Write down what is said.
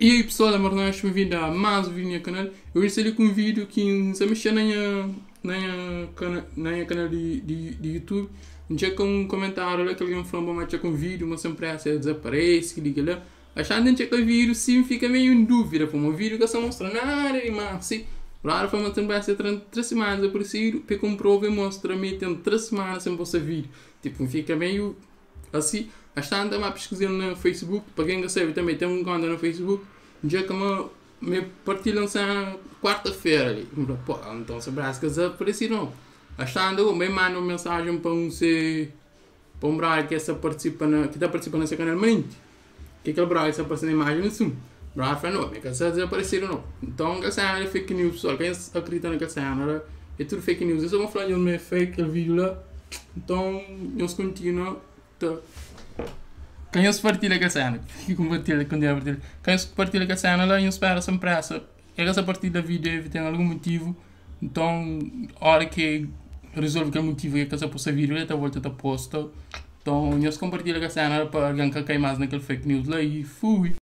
E aí pessoal, nós bem-vindo a mais um vídeo no canal. Eu estou com um vídeo que se mexer na minha, na minha, cana, na canal de, de, de YouTube. Checa um comentário lá que alguém falou mas checa um vídeo, mas sempre essa desaparece, que liga lá. Achando que o vídeo, sim, fica meio em dúvida. Para um vídeo que só mostra nada demais, sim. Claro, foi uma temporada três semanas por si, para comprovar e mostra me tem três semanas sem você vídeo. Tipo, fica meio assim. Achando uma pesquisa no Facebook, para quem sabe também tem um conta no Facebook, já que me, me partilham essa quarta-feira ali. Pô, então se brasca desapareci não. Achando, me manda uma mensagem para um se para um que está participando, que está participando nesse canal mente. Que aquele brother está aparecendo na imagem assim. Brother fala, não, mas que desapareceram não. Então, que essa é fake news, pessoal. Quem acredita naquela cena, é tudo fake news. Eu só vou falar de um fake, aquele vídeo lá. Então, nós continuamos. Quem se partilha com a cena, que compartilha com a partilha. Quem se partilha com a cena, lá, eu espero sem pressa. Essa partida do vídeo tem algum motivo. Então, hora que resolve que motivo que essa possa vir, ele volta a posta. Então, eu compartilho com a cena para alguém que cai mais naquele fake news lá e fui.